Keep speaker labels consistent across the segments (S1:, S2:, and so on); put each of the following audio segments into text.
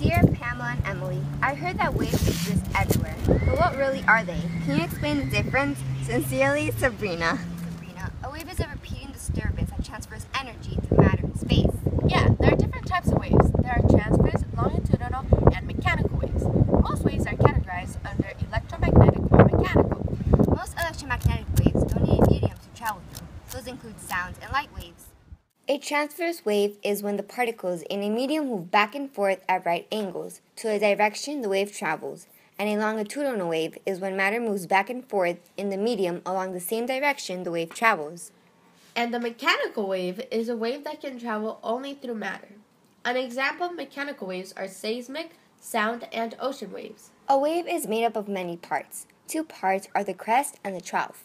S1: I'm Emily. I heard that waves exist everywhere, but what really are they? Can you explain the difference? Sincerely, Sabrina. Sabrina, a wave is a repeating disturbance that transfers energy through matter and space.
S2: Yeah, there are different types of waves. There are transverse, longitudinal, and mechanical waves. Most waves are categorized under electromagnetic or mechanical.
S1: Most electromagnetic waves don't need a medium to travel through. Those include sound and light waves. A transverse wave is when the particles in a medium move back and forth at right angles to the direction the wave travels, and a longitudinal wave is when matter moves back and forth in the medium along the same direction the wave travels.
S3: And a mechanical wave is a wave that can travel only through matter. An example of mechanical waves are seismic, sound, and ocean waves.
S1: A wave is made up of many parts. Two parts are the crest and the trough.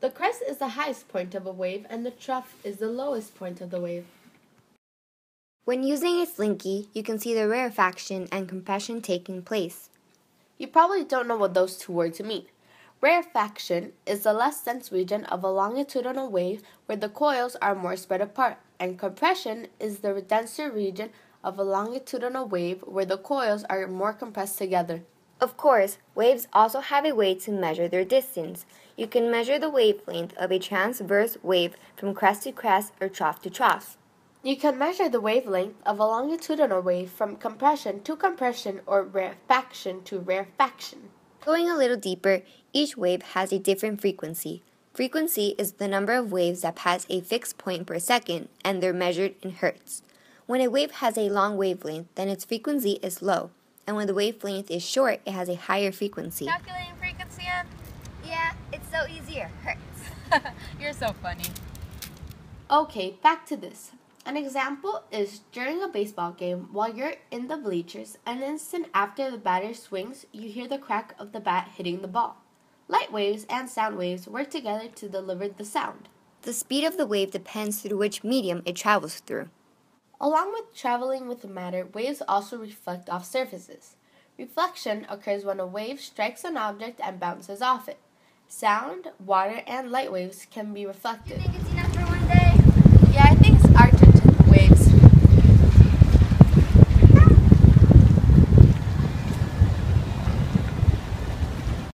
S3: The crest is the highest point of a wave, and the trough is the lowest point of the wave.
S1: When using a slinky, you can see the rarefaction and compression taking place.
S3: You probably don't know what those two words mean. Rarefaction is the less dense region of a longitudinal wave where the coils are more spread apart, and compression is the denser region of a longitudinal wave where the coils are more compressed together.
S1: Of course, waves also have a way to measure their distance. You can measure the wavelength of a transverse wave from crest to crest or trough to trough.
S3: You can measure the wavelength of a longitudinal wave from compression to compression or rarefaction to rarefaction.
S1: Going a little deeper, each wave has a different frequency. Frequency is the number of waves that pass a fixed point per second, and they're measured in hertz. When a wave has a long wavelength, then its frequency is low and when the wavelength is short, it has a higher frequency.
S2: Calculating frequency, Em?
S1: Yeah, it's so easier. Hurts.
S2: You're so funny.
S3: Okay, back to this. An example is during a baseball game, while you're in the bleachers, an instant after the batter swings, you hear the crack of the bat hitting the ball. Light waves and sound waves work together to deliver the sound.
S1: The speed of the wave depends through which medium it travels through.
S3: Along with traveling with matter, waves also reflect off surfaces. Reflection occurs when a wave strikes an object and bounces off it. Sound, water, and light waves can be reflected.